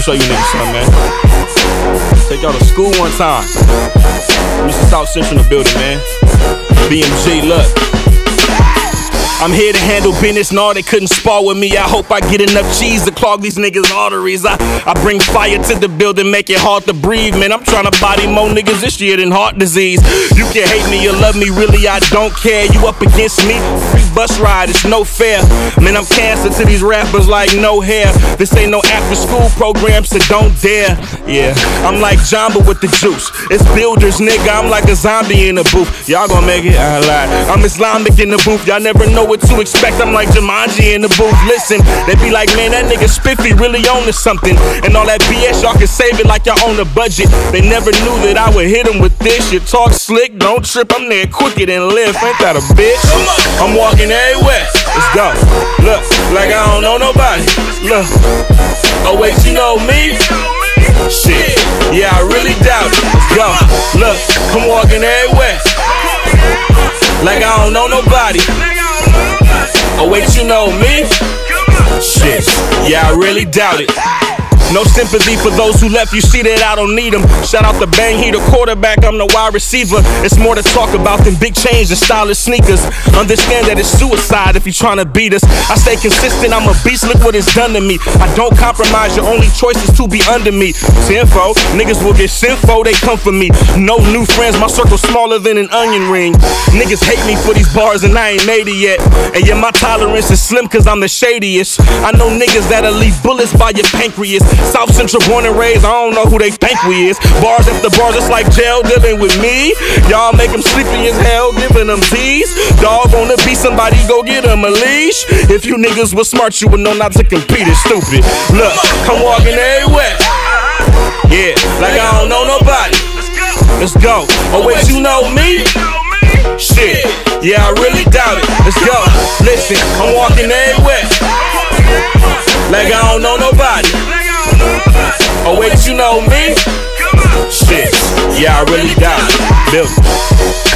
show you niggas something, man. Take y'all to school one time. Mr. South Central in the building, man. BMG, look. I'm here to handle business, no, they couldn't spar with me. I hope I get enough cheese to clog these niggas' arteries. I, I bring fire to the building, make it hard to breathe. Man, I'm trying to body more niggas this year than heart disease. You can hate me or love me, really, I don't care. You up against me, free bus ride, it's no fair. Man, I'm cancer to these rappers like no hair. This ain't no after school program, so don't dare. Yeah, I'm like Jamba with the juice. It's builders, nigga. I'm like a zombie in the booth. Y'all gonna make it? I lie. I'm Islamic in the booth. Y'all never know what to expect. I'm like Jumanji in the booth. Listen, they be like, man, that nigga Spiffy really on to something. And all that BS, y'all can save it like y'all on a budget. They never knew that I would hit them with this. You talk slick, don't trip. I'm there quicker than Lyft. Ain't that a bitch? I'm walking everywhere. Let's go. Look, like I don't know nobody. Look. Oh, wait, you know me? Shit. Yeah, I really doubt it. Let's go. Look, I'm walking everywhere. Like I don't know nobody. Oh, wait, you know me? Shit. Yeah, I really doubt it. No sympathy for those who left. You see that I don't need them. Shout out the Bang, he the quarterback. I'm the wide receiver. It's more to talk about than big change and stylish sneakers. Understand that it's suicide if you're trying to beat us. I stay consistent. I'm a beast. Look what it's done to me. I don't compromise. Your only choice is to be under me. Sinfo, niggas will get sinfo. They come for me. No new friends. My circle smaller than an onion ring. Niggas hate me for these bars and I ain't made it yet. And yeah, my tolerance is slim cause I'm the shadiest. I know niggas that'll leave bullets by your pancreas. South Central born and raised, I don't know who they think we is. Bars after bars, it's like jail dealing with me. Y'all make them sleepy as hell, giving them Z's. Dog wanna be somebody, go get him a leash. If you niggas was smart, you would know not to compete. It's stupid. Look, I'm walking everywhere. Yeah, like I don't know nobody. Let's go. Oh, wait, you know me? Shit, yeah, I really doubt it. Let's go. Listen, I'm walking everywhere. Like I don't know nobody. You know me? Shit, yeah, I really it. Built.